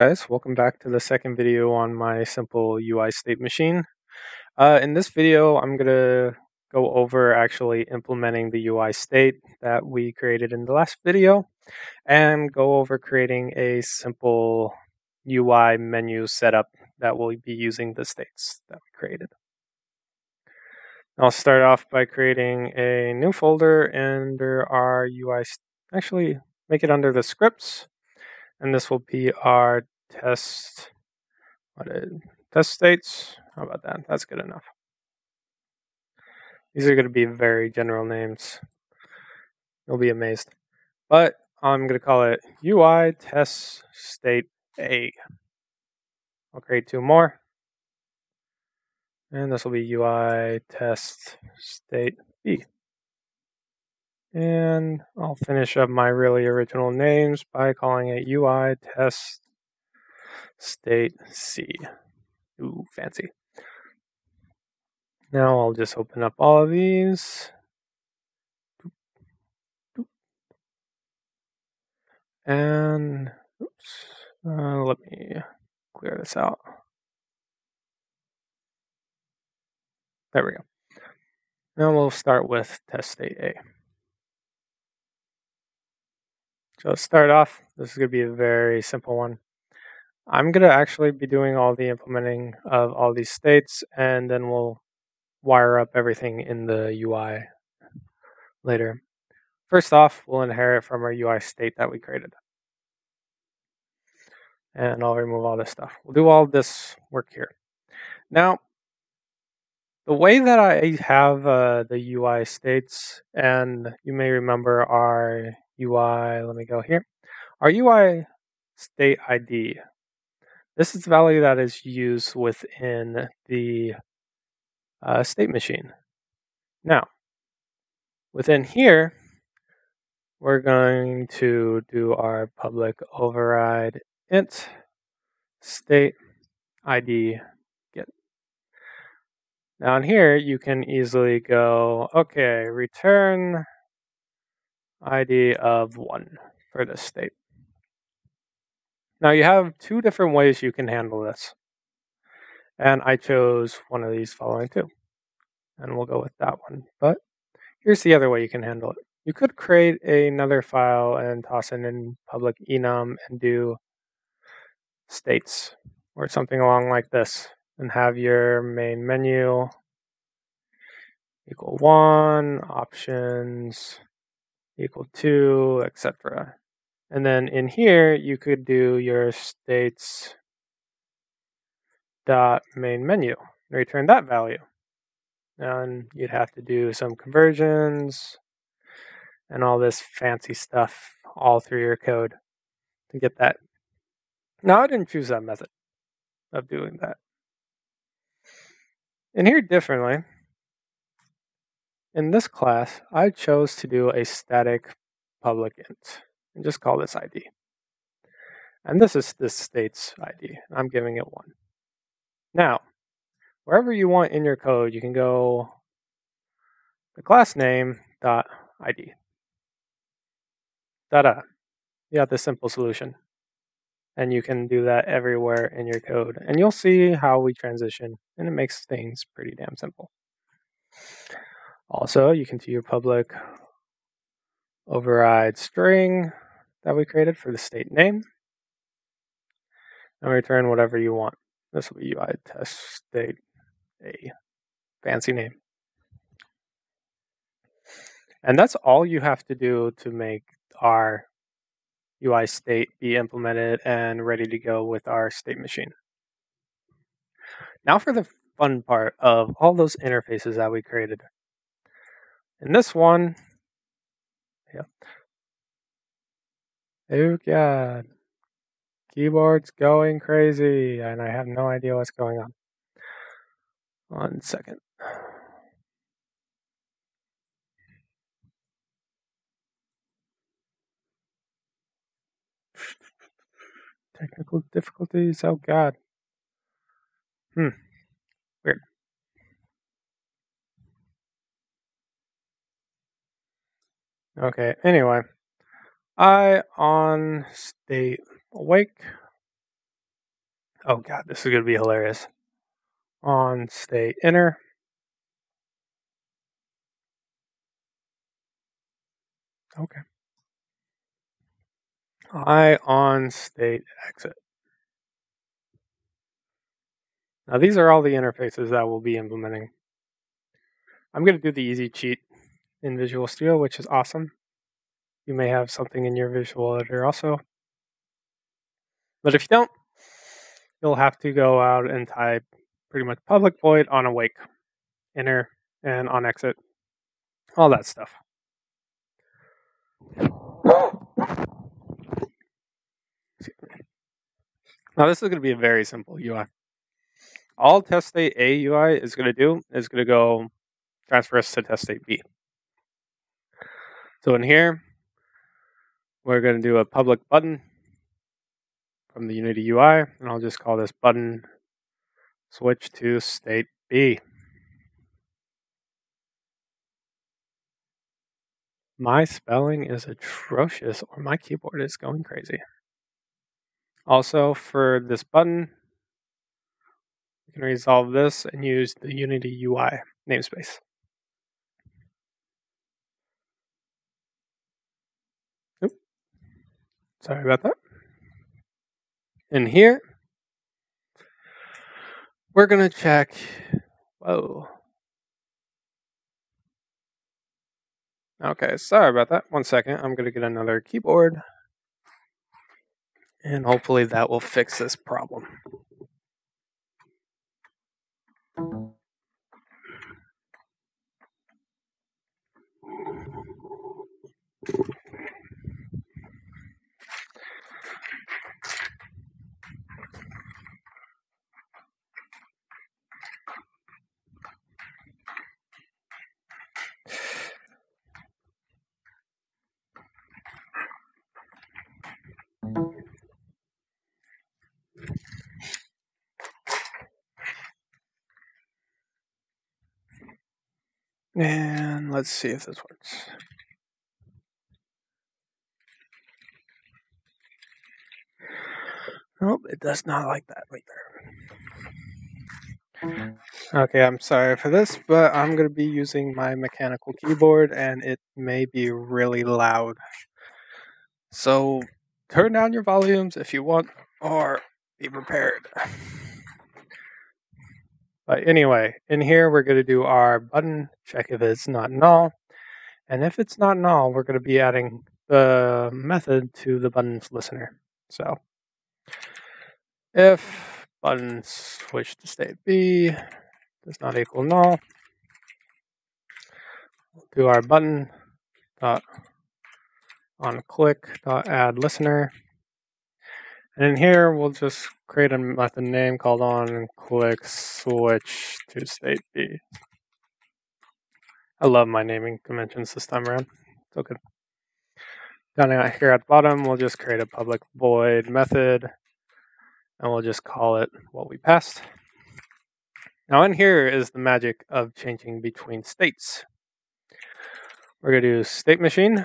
guys, welcome back to the second video on my simple UI state machine. Uh, in this video, I'm going to go over actually implementing the UI state that we created in the last video and go over creating a simple UI menu setup that will be using the states that we created. I'll start off by creating a new folder under our UI, actually make it under the scripts and this will be our test what is test states. How about that? That's good enough. These are going to be very general names. You'll be amazed. But I'm going to call it UI test state A. I'll create two more. And this will be UI test state B. And I'll finish up my really original names by calling it UI test state C. Ooh, fancy. Now I'll just open up all of these. And oops, uh, let me clear this out. There we go. Now we'll start with test state A. So let's start off. This is going to be a very simple one. I'm going to actually be doing all the implementing of all these states, and then we'll wire up everything in the UI later. First off, we'll inherit from our UI state that we created. And I'll remove all this stuff. We'll do all this work here. Now, the way that I have uh, the UI states, and you may remember our UI, let me go here. Our UI state ID this is the value that is used within the uh, state machine. Now, within here, we're going to do our public override int state ID get. Now in here, you can easily go, okay, return ID of one for this state. Now you have two different ways you can handle this. And I chose one of these following two. And we'll go with that one. But here's the other way you can handle it. You could create another file and toss it in public enum and do states or something along like this and have your main menu equal one, options equal two, etc. And then in here, you could do your states dot main menu, and return that value. And you'd have to do some conversions and all this fancy stuff all through your code to get that. Now, I didn't choose that method of doing that. And here differently, in this class, I chose to do a static public int and just call this ID. And this is this state's ID. I'm giving it one. Now, wherever you want in your code, you can go the class name dot ID. Da-da. You got the simple solution. And you can do that everywhere in your code. And you'll see how we transition, and it makes things pretty damn simple. Also, you can do your public override string that we created for the state name and return whatever you want. This will be UI test state a fancy name. And that's all you have to do to make our UI state be implemented and ready to go with our state machine. Now for the fun part of all those interfaces that we created. In this one, yeah, Oh god. Keyboard's going crazy, and I have no idea what's going on. One second. Technical difficulties? Oh god. Hmm. Weird. Okay, anyway. I on state awake Oh god, this is going to be hilarious. On state enter. Okay. I on state exit. Now these are all the interfaces that we'll be implementing. I'm going to do the easy cheat in Visual Studio, which is awesome. You may have something in your visual editor also. But if you don't, you'll have to go out and type pretty much public void on awake, enter, and on exit, all that stuff. Now this is going to be a very simple UI. All test state A UI is going to do is going to go transfer us to test state B. So in here, we're going to do a public button from the Unity UI, and I'll just call this button switch to state B. My spelling is atrocious, or my keyboard is going crazy. Also, for this button, we can resolve this and use the Unity UI namespace. Sorry about that. In here, we're going to check. Whoa. Okay, sorry about that. One second. I'm going to get another keyboard. And hopefully that will fix this problem. And let's see if this works. Nope, it does not like that right there. Okay, I'm sorry for this, but I'm going to be using my mechanical keyboard and it may be really loud. So turn down your volumes if you want, or be prepared. But anyway, in here we're going to do our button, check if it's not null. And if it's not null, we're going to be adding the method to the button's listener. So if button switch to state B does not equal null, we'll do our button dot on click dot add listener and in here, we'll just create a method name called on and click switch to state B. I love my naming conventions this time around. It's okay. Down here at the bottom, we'll just create a public void method and we'll just call it what we passed. Now in here is the magic of changing between states. We're to do state machine.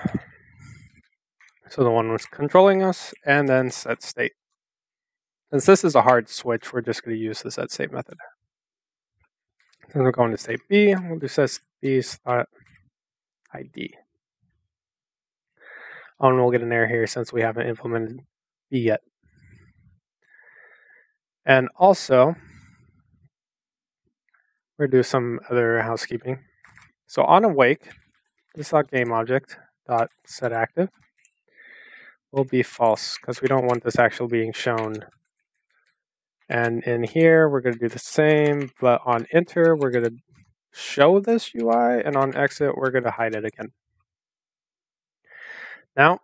So the one was controlling us and then set state. Since this is a hard switch, we're just going to use the set state method. Then we're going to state B, we'll do set B slot ID. Oh, and we'll get an error here since we haven't implemented B yet. And also, we're going to do some other housekeeping. So on awake, this game object dot set active will be false because we don't want this actually being shown and in here, we're going to do the same, but on enter, we're going to show this UI, and on exit, we're going to hide it again. Now,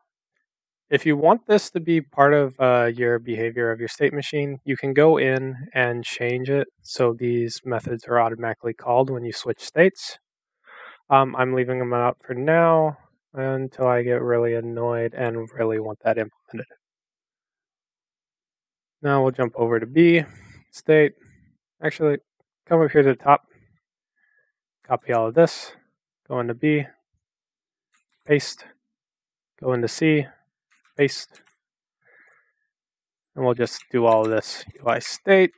if you want this to be part of uh, your behavior of your state machine, you can go in and change it so these methods are automatically called when you switch states. Um, I'm leaving them out for now until I get really annoyed and really want that implemented. Now we'll jump over to B, state. Actually, come up here to the top, copy all of this, go into B, paste, go into C, paste, And we'll just do all of this. UI state,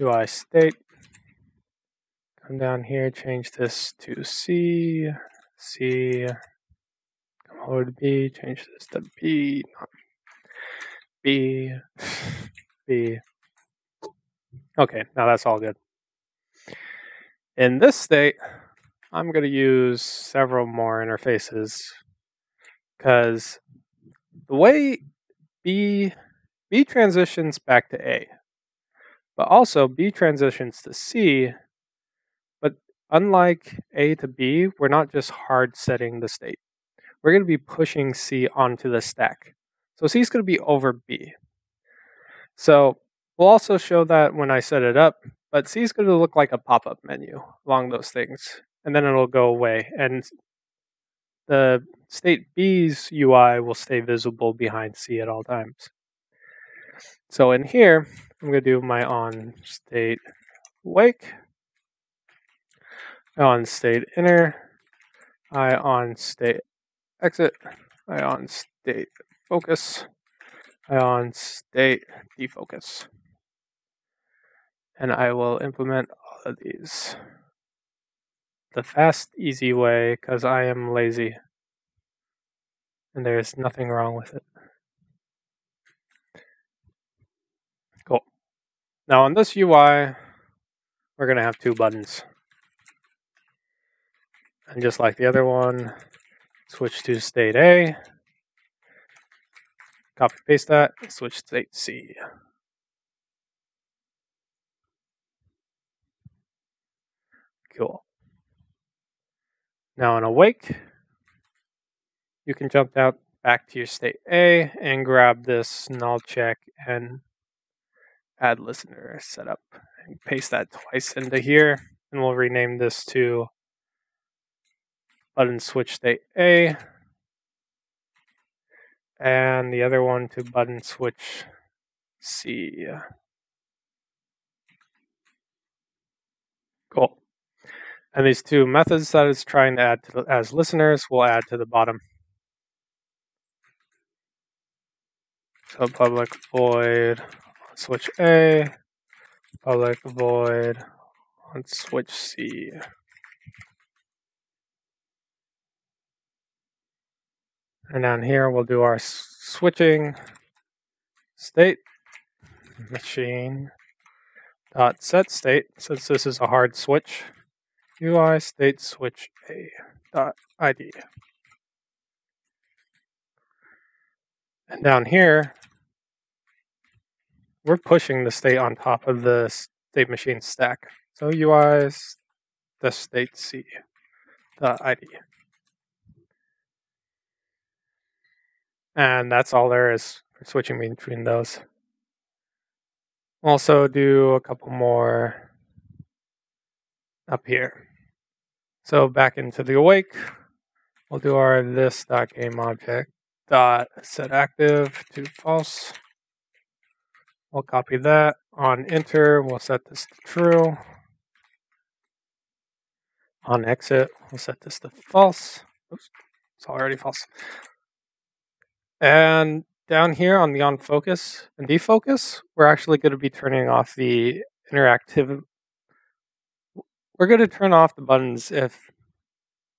UI state. Come down here, change this to C, C, come over to B, change this to B, not B, B. Okay, now that's all good. In this state, I'm going to use several more interfaces because the way B B transitions back to A, but also B transitions to C. But unlike A to B, we're not just hard setting the state. We're going to be pushing C onto the stack. So C is going to be over B. So we'll also show that when I set it up, but C is going to look like a pop-up menu along those things, and then it'll go away. And the state B's UI will stay visible behind C at all times. So in here, I'm going to do my on state wake, on state enter, I on state exit, I on state focus, on state defocus. And I will implement all of these the fast, easy way because I am lazy and there's nothing wrong with it. Cool. Now on this UI, we're going to have two buttons. And just like the other one, switch to state A, copy paste that, switch state C. Cool. Now in awake, you can jump out back to your state A and grab this null check and add listener setup and paste that twice into here and we'll rename this to button switch state A and the other one to button switch C. Cool. And these two methods that it's trying to add to, as listeners will add to the bottom. So public void switch A, public void on switch C. And down here we'll do our switching state machine dot set state since this is a hard switch UI state switch A dot ID. And down here, we're pushing the state on top of the state machine stack. So UI the state C dot ID. And that's all there is for switching between those. Also do a couple more up here. So back into the awake, we'll do our this game object dot set active to false. We'll copy that. On enter, we'll set this to true. On exit, we'll set this to false. Oops, it's already false. And down here on the on focus and defocus, we're actually going to be turning off the interactive. We're going to turn off the buttons if,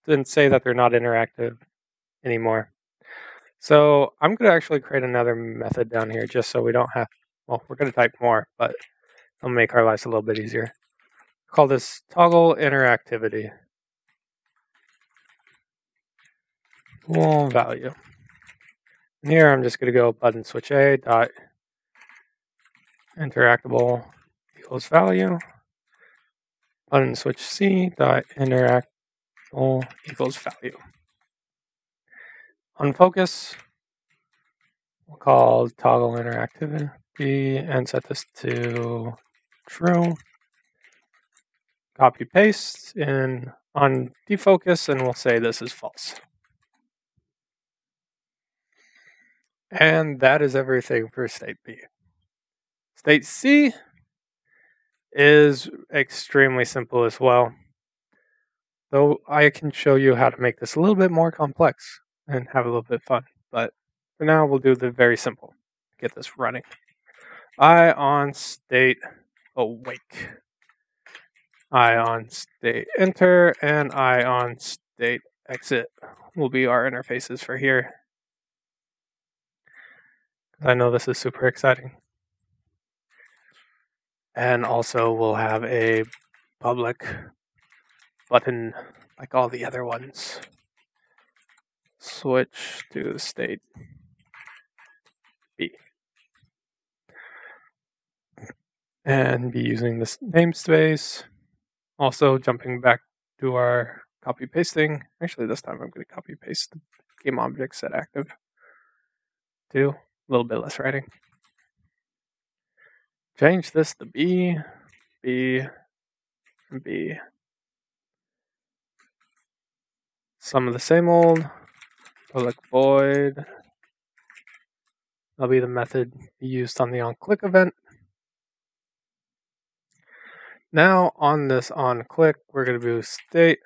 then say that they're not interactive anymore. So I'm going to actually create another method down here just so we don't have, well, we're going to type more, but it'll make our lives a little bit easier. Call this toggle interactivity. Bool value. Here I'm just going to go button switch A dot interactable equals value. Button switch C dot interactable equals value. On focus, we'll call toggle interactivity and set this to true. Copy paste and on defocus and we'll say this is false. And that is everything for state B. State C is extremely simple as well. Though I can show you how to make this a little bit more complex and have a little bit of fun. But For now, we'll do the very simple. Get this running. I on state awake. I on state enter and I on state exit will be our interfaces for here. I know this is super exciting. And also we'll have a public button like all the other ones. Switch to state B. And be using this namespace. Also jumping back to our copy pasting. Actually this time I'm going to copy paste the game object set active too. A little bit less writing. Change this to B, B, and B. Some of the same old public void. That'll be the method used on the onClick event. Now on this onClick, we're going to do state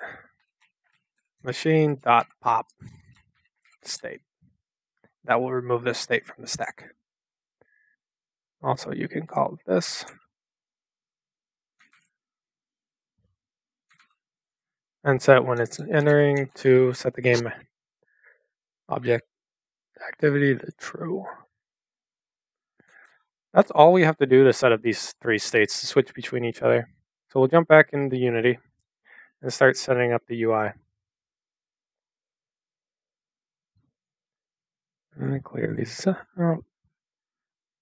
machine dot pop state. That will remove this state from the stack. Also, you can call this and set when it's entering to set the game object activity to true. That's all we have to do to set up these three states to switch between each other. So we'll jump back into Unity and start setting up the UI. And clear these out.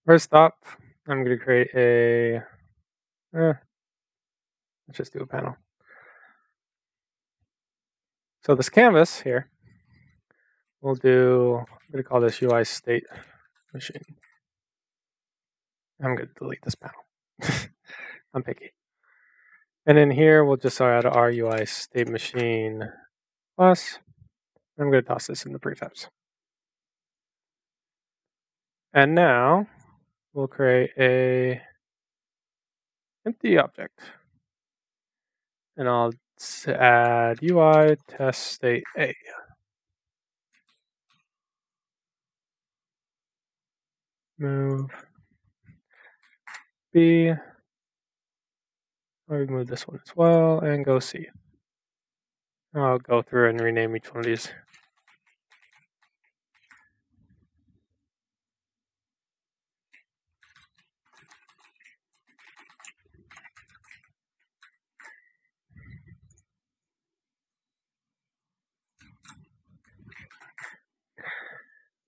First up, I'm going to create a. Eh, let's just do a panel. So this canvas here, we'll do. I'm going to call this UI state machine. I'm going to delete this panel. I'm picky. And in here, we'll just add our UI state machine plus. I'm going to toss this in the prefabs. And now we'll create a empty object. And I'll add UI test state A. Move B. I'll remove this one as well and go C. I'll go through and rename each one of these.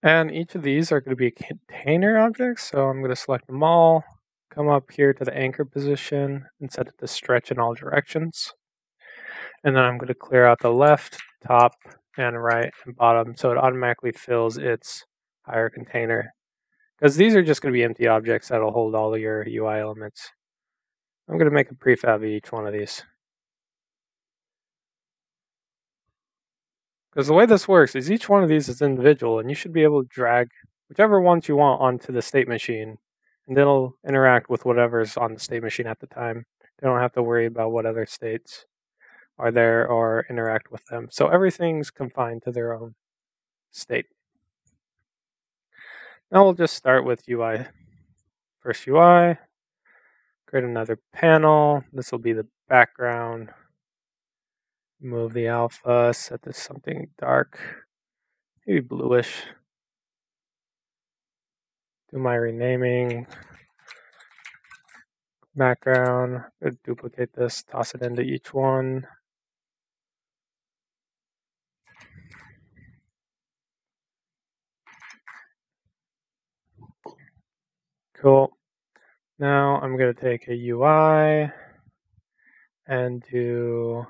And each of these are going to be container objects. So I'm going to select them all, come up here to the anchor position and set it to stretch in all directions. And then I'm going to clear out the left, top, and right and bottom so it automatically fills its higher container. Because these are just going to be empty objects that'll hold all of your UI elements. I'm going to make a prefab of each one of these. Because the way this works is each one of these is individual, and you should be able to drag whichever ones you want onto the state machine, and it'll interact with whatever's on the state machine at the time. They don't have to worry about what other states are there or interact with them. So everything's confined to their own state. Now we'll just start with UI. First UI, create another panel. This will be the background Move the alpha, set this something dark, maybe bluish. Do my renaming. Background, uh, duplicate this, toss it into each one. Cool. Now I'm going to take a UI and do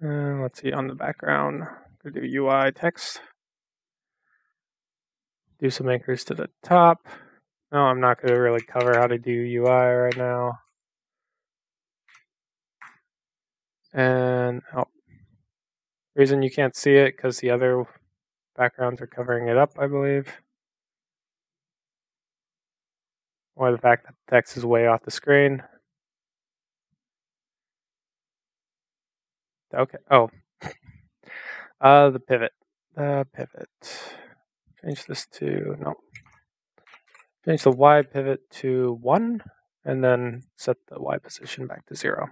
let's see on the background, go do UI text. Do some anchors to the top. No, I'm not going to really cover how to do UI right now. And oh, reason you can't see it because the other backgrounds are covering it up, I believe. Or the fact that text is way off the screen. Okay. Oh. Uh, the pivot. The pivot. change this to, no. Change the Y pivot to 1, and then set the Y position back to 0.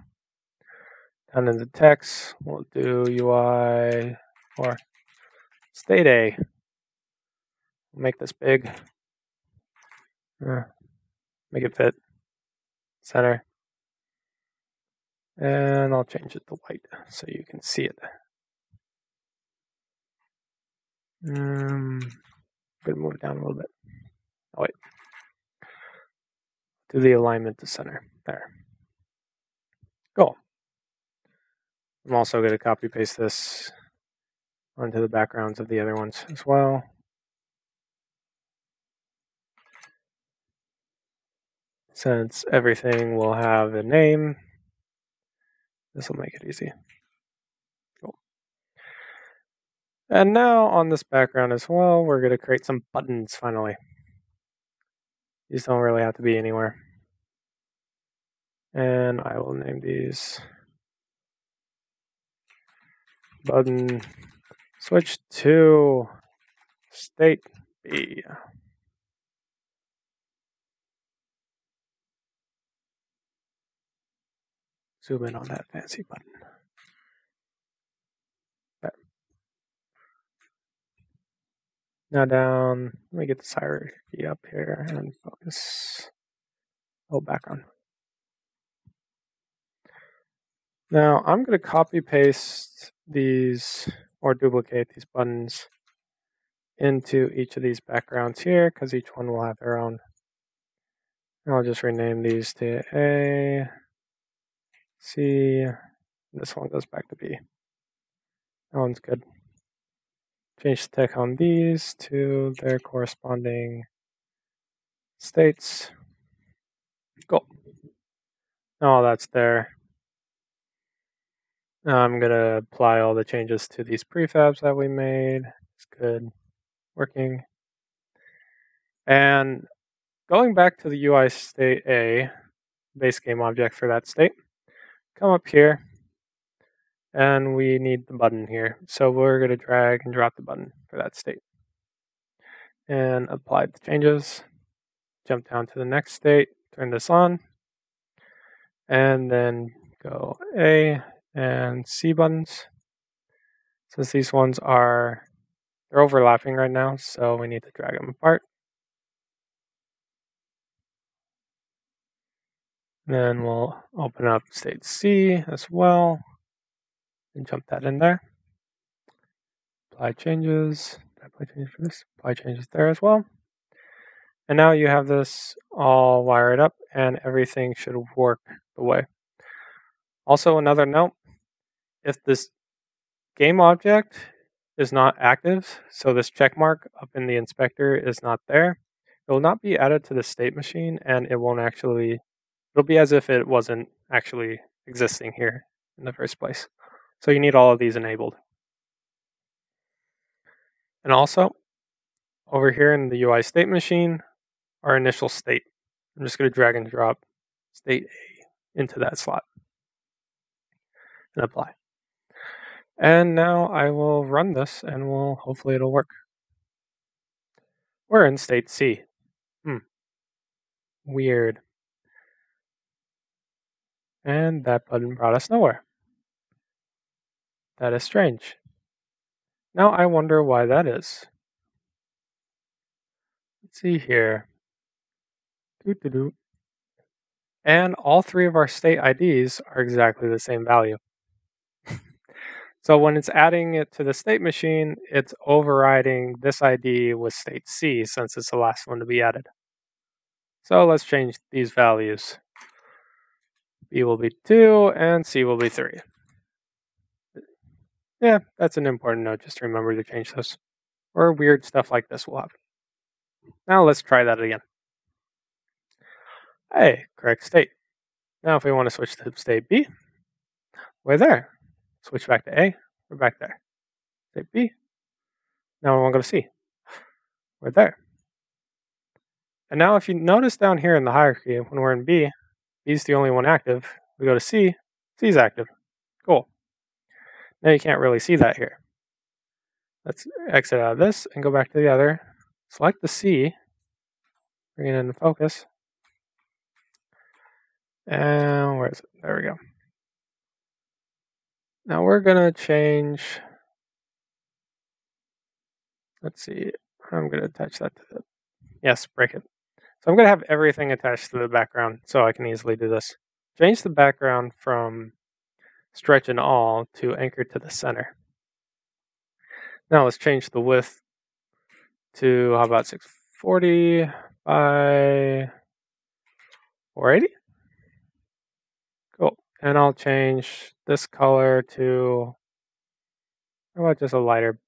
Down in the text, we'll do UI or state A. Make this big. Uh, make it fit. Center. And I'll change it to white so you can see it. Um, gonna move it down a little bit. Oh wait. Do the alignment to center. There. Cool. I'm also going to copy paste this onto the backgrounds of the other ones as well. Since everything will have a name, this will make it easy. Cool. And now on this background as well, we're going to create some buttons finally. These don't really have to be anywhere. And I will name these button switch to state B. Zoom in on that fancy button. There. Now down, let me get this hierarchy up here and focus. Oh, background. Now I'm going to copy paste these or duplicate these buttons into each of these backgrounds here because each one will have their own. I'll just rename these to A, C, this one goes back to B. That one's good. Change the tech on these to their corresponding states. Cool. Now that's there. Now I'm going to apply all the changes to these prefabs that we made. It's good. Working. And going back to the UI state A, base game object for that state, come up here and we need the button here. So we're going to drag and drop the button for that state. And apply the changes. Jump down to the next state, turn this on, and then go A, and C buttons. Since these ones are, they're overlapping right now, so we need to drag them apart. Then we'll open up state C as well and jump that in there. Apply changes, apply changes for this, apply changes there as well. And now you have this all wired up and everything should work the way. Also, another note, if this game object is not active, so this check mark up in the inspector is not there, it will not be added to the state machine and it won't actually, it'll be as if it wasn't actually existing here in the first place. So you need all of these enabled. And also, over here in the UI state machine, our initial state. I'm just going to drag and drop state A into that slot and apply. And now I will run this and we'll hopefully it'll work. We're in state C. Hmm. Weird. And that button brought us nowhere. That is strange. Now I wonder why that is. Let's see here. Doo -doo -doo. And all three of our state IDs are exactly the same value. So when it's adding it to the state machine, it's overriding this ID with state C since it's the last one to be added. So let's change these values. B will be 2 and C will be 3. Yeah, that's an important note just to remember to change those. Or weird stuff like this will happen. Now let's try that again. Hey, correct state. Now if we want to switch to state B, we're there. Switch back to A. We're back there. Say B. Now we want to go to C. We're there. And now if you notice down here in the hierarchy, when we're in B, Is the only one active. We go to C, C is active. Cool. Now you can't really see that here. Let's exit out of this and go back to the other. select the C, bring it into focus. And where is it? There we go. Now we're going to change, let's see, I'm going to attach that to the, yes, break it. So I'm going to have everything attached to the background so I can easily do this. Change the background from stretch and all to anchor to the center. Now let's change the width to, how about 640 by 480? Cool. And I'll change this color to, how about just a lighter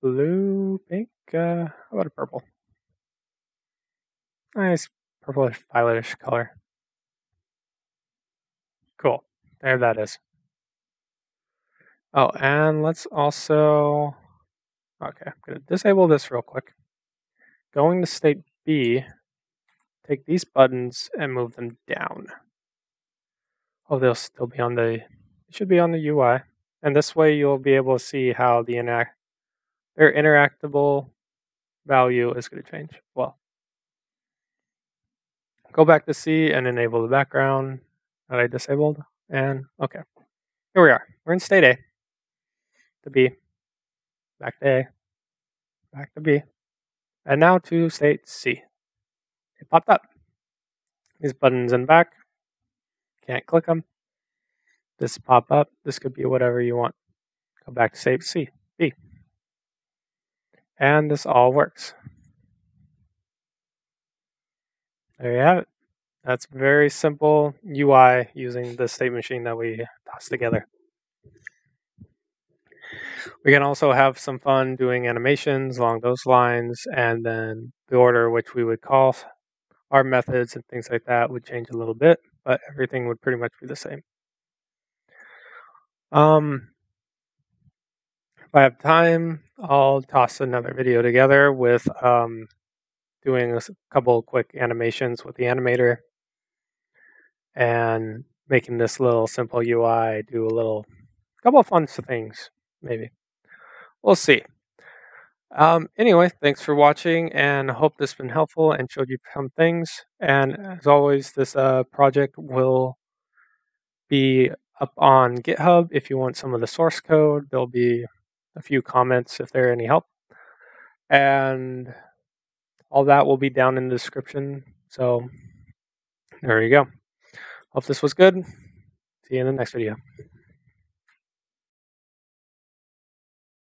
blue, pink? Uh, how about a purple? Nice purplish violetish color. Cool. There that is. Oh, and let's also, okay, I'm going to disable this real quick. Going to state B, take these buttons and move them down. Oh, they'll still be on the, should be on the UI. And this way you'll be able to see how the interact, their interactable value is going to change. Well, go back to C and enable the background that I disabled. And okay, here we are. We're in state A to B, back to A, back to B, and now to state C. It popped up. These buttons in back, can't click them. This pop up. This could be whatever you want. Go back to state C, B. And this all works. There you have it. That's very simple UI using the state machine that we tossed together. We can also have some fun doing animations along those lines, and then the order which we would call our methods and things like that would change a little bit, but everything would pretty much be the same. Um, if I have time, I'll toss another video together with um, doing a couple quick animations with the animator and making this little simple UI do a little couple of fun things, maybe. We'll see. Um, anyway, thanks for watching, and I hope this has been helpful and showed you some things. And as always, this uh, project will be up on GitHub if you want some of the source code. There'll be a few comments if there are any help. And all that will be down in the description. So there you go. Hope this was good. See you in the next video.